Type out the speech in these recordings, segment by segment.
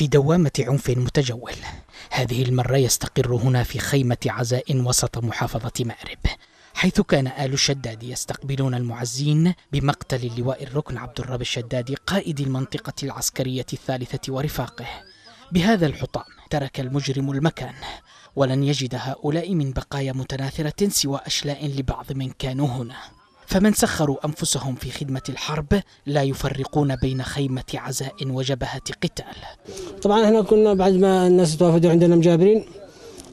في دوامة عنف متجول. هذه المرة يستقر هنا في خيمة عزاء وسط محافظة مأرب حيث كان آل الشداد يستقبلون المعزين بمقتل اللواء الركن عبد الرب الشدادي قائد المنطقة العسكرية الثالثة ورفاقه. بهذا الحطام ترك المجرم المكان ولن يجد هؤلاء من بقايا متناثرة سوى أشلاء لبعض من كانوا هنا. فمن سخروا أنفسهم في خدمة الحرب لا يفرقون بين خيمة عزاء وجبهة قتال. طبعا إحنا كنا بعد ما الناس توافدوا عندنا مجابرين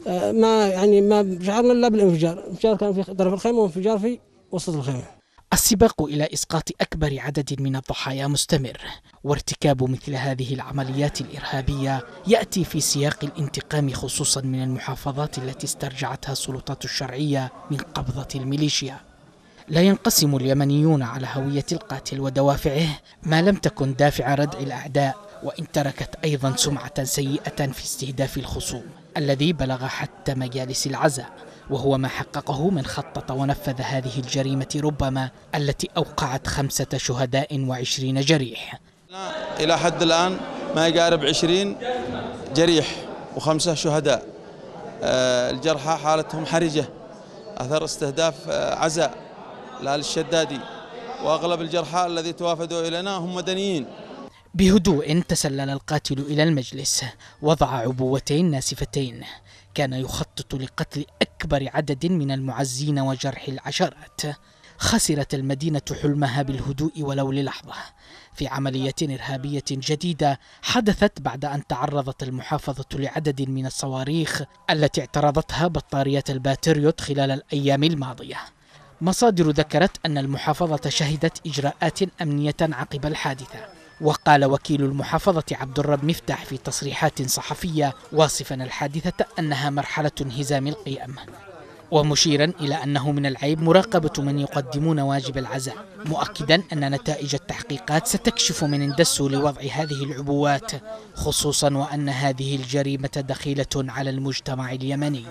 آه، ما يعني ما شعرنا إلا بالانفجار، انفجار كان في طرف الخيمة وانفجار في وسط الخيمة. السباق إلى إسقاط أكبر عدد من الضحايا مستمر وارتكاب مثل هذه العمليات الإرهابية يأتي في سياق الانتقام خصوصا من المحافظات التي استرجعتها السلطات الشرعية من قبضة الميليشيا. لا ينقسم اليمنيون على هوية القاتل ودوافعه ما لم تكن دافع ردع الأعداء وإن تركت أيضا سمعة سيئة في استهداف الخصوم الذي بلغ حتى مجالس العزاء وهو ما حققه من خطط ونفذ هذه الجريمة ربما التي أوقعت خمسة شهداء وعشرين جريح. إلى حد الآن ما يقارب عشرين جريح وخمسة شهداء. آه، الجرحى حالتهم حرجة أثر استهداف آه، عزاء. لآل الشدادي وأغلب الجرحى الذي توافدوا إلينا هم مدنيين. بهدوء تسلل القاتل إلى المجلس وضع عبوتين ناسفتين. كان يخطط لقتل أكبر عدد من المعزين وجرح العشرات. خسرت المدينة حلمها بالهدوء ولو للحظة. في عملية إرهابية جديدة حدثت بعد أن تعرضت المحافظة لعدد من الصواريخ التي اعترضتها بطارية الباتريوت خلال الأيام الماضية. مصادر ذكرت أن المحافظة شهدت إجراءات أمنية عقب الحادثة وقال وكيل المحافظة عبد الرب مفتاح في تصريحات صحفية واصفا الحادثة أنها مرحلة انهزام القيم ومشيرا إلى أنه من العيب مراقبة من يقدمون واجب العزاء مؤكدا أن نتائج التحقيقات ستكشف من اندسوا لوضع هذه العبوات خصوصا وأن هذه الجريمة دخيلة على المجتمع اليمني.